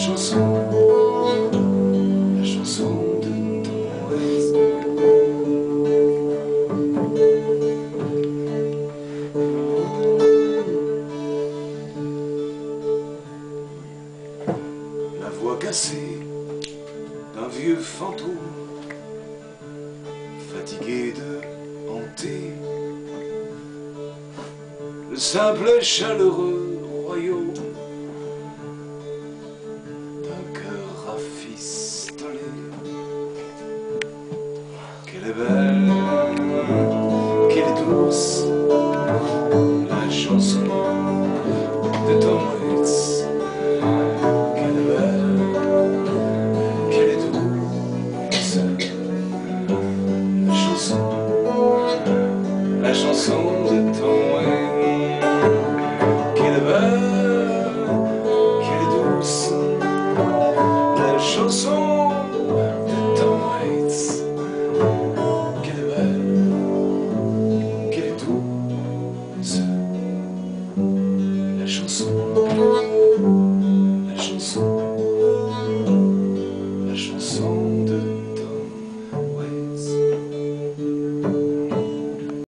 chanson, la chanson de ton La voix cassée d'un vieux fantôme, fatigué de hanter. Le simple chaleureux Qu'elle est belle, qu'elle est douce, la chanson de Tom Waits. Qu'elle est belle, qu'elle est douce, la chanson, la chanson de special someone.